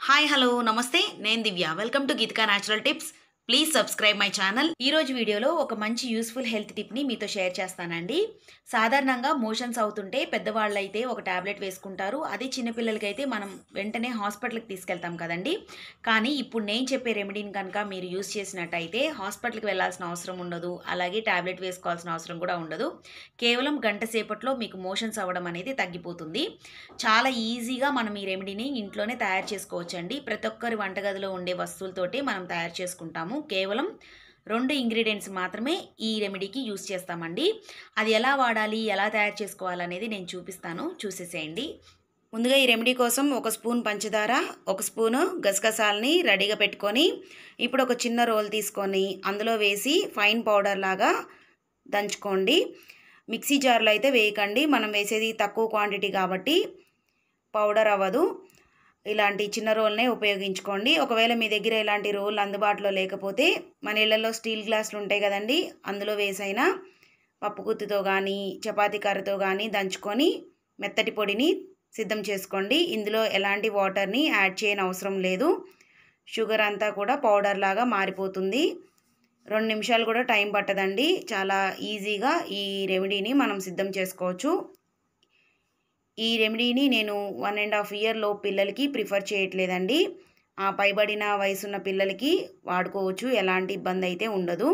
Hi hello నమస్తే. నేను Divya. Welcome to Geethika natural tips. Please subscribe my channel ఈ రోజు వీడియోలో ఒక మంచి యూస్ఫుల్ హెల్త్ టిప్ని మీతో షేర్ చేస్తానండి. సాధారణంగా మోషన్స్ అవుతుంటే పెద్దవాళ్ళు అయితే ఒక టాబ్లెట్ వేసుకుంటారు. అదే చిన్నపిల్లలకైతే మనం వెంటనే హాస్పిటల్కి తీసుకెళ్తాం కదండి. కానీ ఇప్పుడు నేను చెప్పే రెమెడీని కనుక మీరు యూస్ చేసినట్టయితే హాస్పిటల్కి వెళ్ళాల్సిన అవసరం ఉండదు. అలాగే ట్యాబ్లెట్ వేసుకోవాల్సిన అవసరం కూడా ఉండదు. కేవలం గంట సేపట్లో మీకు మోషన్స్ అవ్వడం అనేది తగ్గిపోతుంది. చాలా ఈజీగా మనం ఈ రెమెడీని ఇంట్లోనే తయారు చేసుకోవచ్చండి. ప్రతి ఒక్కరి వంటగదిలో ఉండే వస్తువులతోటి మనం తయారు చేసుకుంటాము. కేవలం రెండు ఇంగ్రీడియంట్స్ మాత్రమే ఈ రెమెడీకి యూస్ చేస్తామండి. అది ఎలా వాడాలి ఎలా తయారు చేసుకోవాలనేది నేను చూపిస్తాను. చూసేసేయండి. ముందుగా ఈ రెమెడీ కోసం ఒక స్పూన్ పంచదార ఒక స్పూను గసగసాలని రెడీగా పెట్టుకొని ఇప్పుడు ఒక చిన్న రోల్ తీసుకొని అందులో వేసి ఫైన్ పౌడర్ లాగా దంచుకోండి. మిక్సీ జార్లో అయితే వేయకండి. మనం వేసేది తక్కువ క్వాంటిటీ కాబట్టి పౌడర్ అవ్వదు. ఇలాంటి చిన్న రోల్నే ఉపయోగించుకోండి. ఒకవేళ మీ దగ్గర ఇలాంటి రోల్ అందుబాటులో లేకపోతే మన ఇళ్ళలో స్టీల్ గ్లాసులు ఉంటాయి కదండి అందులో వేసైనా పప్పు గుత్తితో కానీ చపాతీ కర్రతో కానీ దంచుకొని మెత్తటి పొడిని సిద్ధం చేసుకోండి. ఇందులో ఎలాంటి వాటర్ని యాడ్ చేయని అవసరం లేదు. షుగర్ అంతా కూడా పౌడర్ లాగా మారిపోతుంది. రెండు నిమిషాలు కూడా టైం పట్టదండి. చాలా ఈజీగా ఈ రెమెడీని మనం సిద్ధం చేసుకోవచ్చు. ఈ రెమెడీని నేను వన్ అండ్ హాఫ్ ఇయర్లో పిల్లలకి ప్రిఫర్ చేయట్లేదండి. ఆ పైబడిన వయసున్న పిల్లలకి వాడుకోవచ్చు ఎలాంటి ఇబ్బంది అయితే ఉండదు.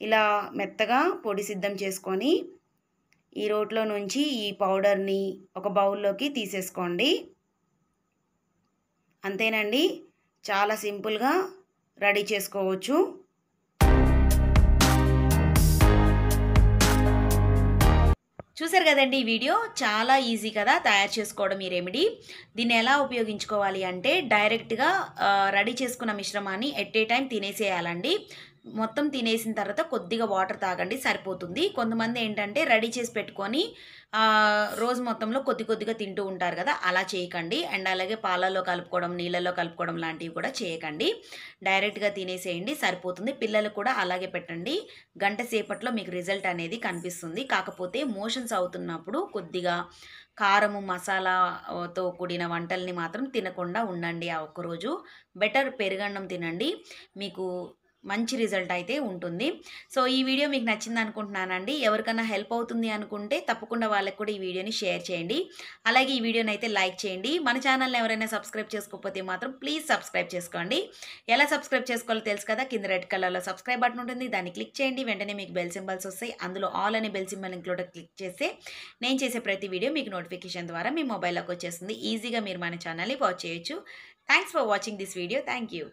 ఇలా మెత్తగా పొడి సిద్ధం చేసుకొని ఈ రోట్లో నుంచి ఈ పౌడర్ని ఒక బౌల్లోకి తీసేసుకోండి. అంతేనండి చాలా సింపుల్గా రెడీ చేసుకోవచ్చు. చూసారు కదండి ఈ వీడియో? చాలా ఈజీ కదా తయారు చేసుకోవడం ఈ రెమెడీ. దీన్ని ఎలా ఉపయోగించుకోవాలి అంటే డైరెక్ట్గా రెడీ చేసుకున్న మిశ్రమాన్ని ఎట్ ఏ టైం తినేసేయాలండి. మొత్తం తినేసిన తర్వాత కొద్దిగా వాటర్ తాగండి సరిపోతుంది. కొంతమంది ఏంటంటే రెడీ చేసి పెట్టుకొని రోజు మొత్తంలో కొద్ది కొద్దిగా తింటూ ఉంటారు కదా అలా చేయకండి. అండ్ అలాగే పాలల్లో కలుపుకోవడం నీళ్ళల్లో కలుపుకోవడం లాంటివి కూడా చేయకండి. డైరెక్ట్గా తినేసేయండి సరిపోతుంది. పిల్లలు కూడా అలాగే పెట్టండి. గంట సేపట్లో మీకు రిజల్ట్ అనేది కనిపిస్తుంది. కాకపోతే మోషన్స్ అవుతున్నప్పుడు కొద్దిగా కారము మసాలాతో కూడిన వంటల్ని మాత్రం తినకుండా ఉండండి ఆ ఒక్కరోజు బెటర్ పెరుగన్నం తినండి. మీకు మంచి రిజల్ట్ అయితే ఉంటుంది. సో ఈ వీడియో మీకు నచ్చింది అనుకుంటున్నానండి. ఎవరికైనా హెల్ప్ అవుతుంది అనుకుంటే తప్పకుండా వాళ్ళకి కూడా ఈ వీడియోని షేర్ చేయండి. అలాగే ఈ వీడియోని అయితే లైక్ చేయండి. మన ఛానల్ని ఎవరైనా సబ్స్క్రైబ్ చేసుకోకపోతే మాత్రం ప్లీజ్ సబ్స్క్రైబ్ చేసుకోండి. ఎలా సబ్స్క్రైబ్ చేసుకోవాలో తెలుసు కదా? కింద రెడ్ కలర్లో సబ్స్క్రైబ్ బటన్ ఉంటుంది. దాన్ని క్లిక్ చేయండి. వెంటనే మీకు బెల్ సింబల్స్ వస్తాయి. అందులో ఆల్ అనే బెల్ సింబల్ ఇంక్లూడ్ క్లిక్ చేస్తే నేను చేసే ప్రతి వీడియో మీకు నోటిఫికేషన్ ద్వారా మీ మొబైల్లోకి వచ్చేస్తుంది. ఈజీగా మీరు మన ఛానల్ని వాచ్ చేయొచ్చు. Thanks for watching this video. Thank you.